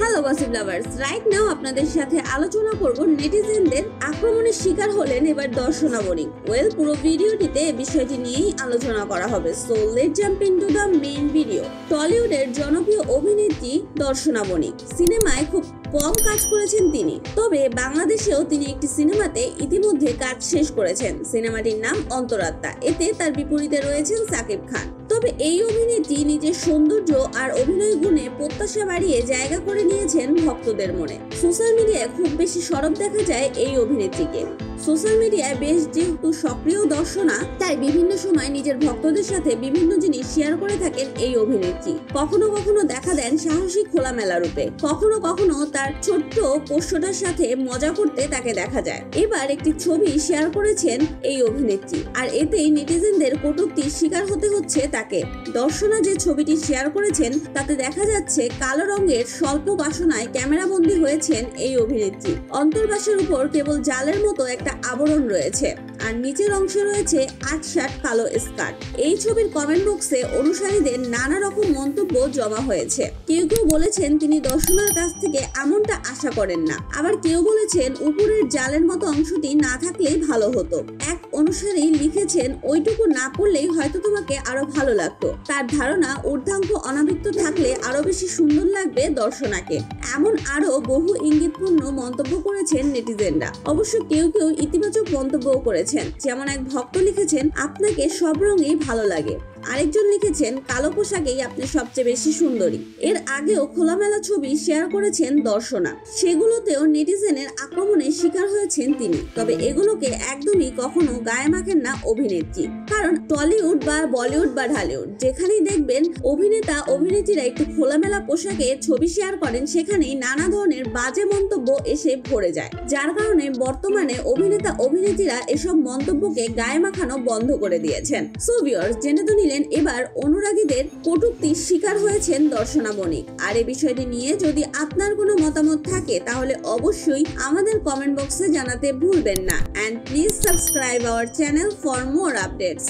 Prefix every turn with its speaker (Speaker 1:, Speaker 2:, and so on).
Speaker 1: Hello gossip lovers right now আপনাদের সাথে আলোচনা করব নেটিজেনদের আক্রমণের শিকার হলেন এবার দর্শনা বোরিং ওয়েল পুরো ভিডিওটিতে বিষয়টি নিয়েই আলোচনা করা হবে। So let jump into the main video টলিউডের জনপ্রিয় অভিনেত্রী দর্শনা বণিক সিনেমায় খুব কম কাজ করেছেন তিনি। তবে বাংলাদেশেও তিনি একটি সিনেমাতে ইতিমধ্যে কাজ শেষ করেছেন। সিনেমাটির নাম অন্তরাত্মা। এতে তার বিপরীতে রয়েছেন সাকিব খান। তবে এই অভিনেত্রী নিজের সৌন্দর্য আর অভিনয় গুণে প্রত্যাশা বাড়িয়ে জায়গা করে নিয়েছেন ভক্তদের মনে। সোশ্যাল মিডিয়ায় খুব বেশি সরব দেখা যায় এই অভিনেত্রীকে। সোশ্যাল মিডিয়ায় বেশ যেহেতু সক্রিয় দর্শনা, তাই বিভিন্ন সময় নিজের ভক্তদের সাথে বিভিন্ন জিনিস শেয়ার করে থাকেন এই অভিনেত্রী। কখনো কখনো দেখা দেন সাহসী খোলামেলা রূপে। কখনো কখনো তার ছোট্ট পোষ্যটার সাথে মজা করতে তাকে দেখা যায়। এবার একটি ছবি শেয়ার করেছেন এই অভিনেত্রী। আর এতেই নেটিজেনদের কটূক্তির শিকার হতে হচ্ছে তাকে। দর্শনা যে ছবিটি শেয়ার করেছেন, তাতে দেখা যাচ্ছে কালো রঙের স্বল্প বাসনায় ক্যামেরা ক্যামেরাবন্দি হয়েছেন এই অভিনেত্রী। অন্তর্বাসের উপর কেবল জালের মতো একটা আবরণ রয়েছে। আর নিচের অংশে রয়েছে আট শার্ট, কালো স্কার্ট। এই ছবির কমেন্ট বক্সে অনুসারীদের নানা রকম মন্তব্য জমা হয়েছে। কেউ কেউ বলেছেন তিনি দর্শনার কাছ থেকে এমনটা আশা করেন না। আবার কেউ বলেছেন উপরের জালের মতো অংশটি না থাকলেই ভালো হতো। এক অনুসারী লিখেছেন, ওইটুকু না পড়লেই হয়তো তোমাকে আরও ভালো লাগতো। তার ধারণা, ঊর্ধ্বাঙ্গ অনাবৃত্ত থাকলে আরও বেশি সুন্দর লাগবে দর্শনাকে। এমন আরও বহু ইঙ্গিতপূর্ণ মন্তব্য করেছেন নেটিজেনরা। অবশ্য কেউ কেউ ইতিবাচক মন্তব্যও করেছেন। যেমন এক ভক্ত লিখেছেন, আপনাকে সব রঙেই ভালো লাগে। আরেকজন লিখেছেন, কালো পোশাকেই আপনি সবচেয়ে বেশি সুন্দরী। এর আগেও খোলামেলা ছবি শেয়ার করেছেন দর্শনা। সেগুলোতেও নেটিজেনের আক্রমণের শিকার হয়েছেন তিনি। তবে এগুলোকে একদমই কখনো গায়ে মাখেন না অভিনেত্রী। কারণ টলিউড বা বলিউড বা ঢালিউড, যেখানেই দেখবেন অভিনেতা, অভিনেত্রীরা একটু খোলামেলা পোশাকে ছবি শেয়ার করেন, সেখানেই নানা ধরনের বাজে মন্তব্য এসে ভরে যায়। যার কারণে বর্তমানে অভিনেতা, অভিনেত্রীরা এসব মন্তব্যকে গায়ে মাখানো বন্ধ করে দিয়েছেন। সোভিয়র জেনে তো নিলেন এবার অনুরাগীদের কটূক্তির শিকার হয়েছেন দর্শনা বণিক আর এ বিষয়টি নিয়ে যদি আপনার কোনো মতামত থাকে, তাহলে অবশ্যই আমাদের কমেন্ট বক্সে জানাতে ভুলবেন না। And please subscribe our channel for more updates